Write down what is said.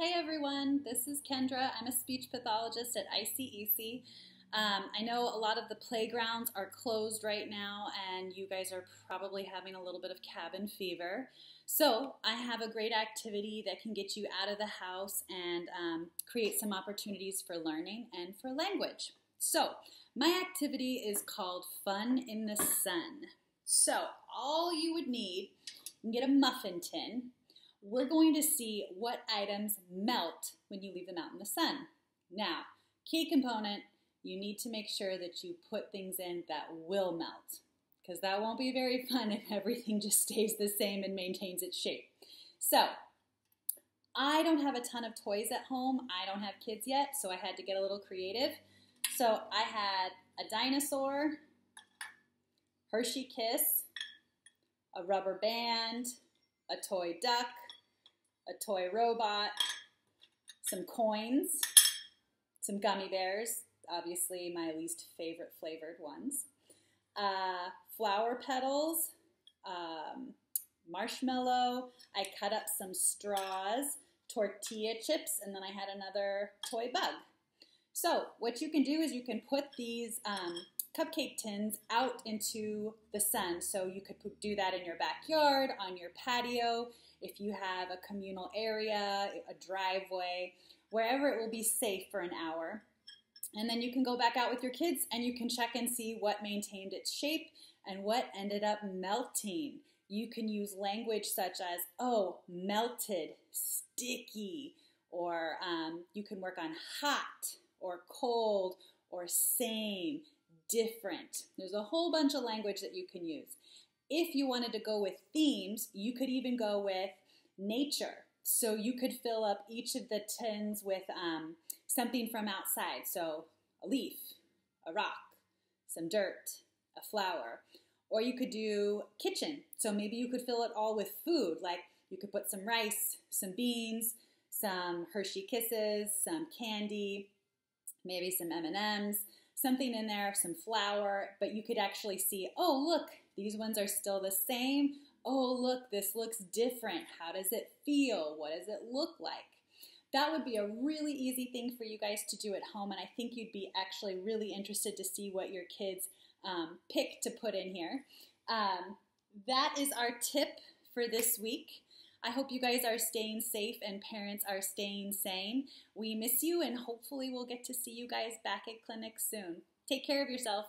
Hey everyone, this is Kendra. I'm a speech pathologist at ICEC. Um, I know a lot of the playgrounds are closed right now and you guys are probably having a little bit of cabin fever. So I have a great activity that can get you out of the house and um, create some opportunities for learning and for language. So my activity is called Fun in the Sun. So all you would need, you can get a muffin tin, we're going to see what items melt when you leave them out in the sun. Now, key component, you need to make sure that you put things in that will melt because that won't be very fun if everything just stays the same and maintains its shape. So, I don't have a ton of toys at home. I don't have kids yet, so I had to get a little creative. So I had a dinosaur, Hershey Kiss, a rubber band, a toy duck, a toy robot, some coins, some gummy bears, obviously my least favorite flavored ones, uh, flower petals, um, marshmallow. I cut up some straws, tortilla chips, and then I had another toy bug. So what you can do is you can put these um, cupcake tins out into the sun. So you could do that in your backyard, on your patio, if you have a communal area, a driveway, wherever it will be safe for an hour. And then you can go back out with your kids and you can check and see what maintained its shape and what ended up melting. You can use language such as, oh, melted, sticky, or um, you can work on hot or cold or same, different. There's a whole bunch of language that you can use. If you wanted to go with themes, you could even go with nature. So you could fill up each of the tins with um, something from outside. So a leaf, a rock, some dirt, a flower. Or you could do kitchen. So maybe you could fill it all with food. Like you could put some rice, some beans, some Hershey Kisses, some candy, maybe some M&Ms, something in there, some flour, but you could actually see, oh, look, these ones are still the same. Oh, look, this looks different. How does it feel? What does it look like? That would be a really easy thing for you guys to do at home, and I think you'd be actually really interested to see what your kids um, pick to put in here. Um, that is our tip for this week. I hope you guys are staying safe and parents are staying sane. We miss you, and hopefully, we'll get to see you guys back at clinic soon. Take care of yourself.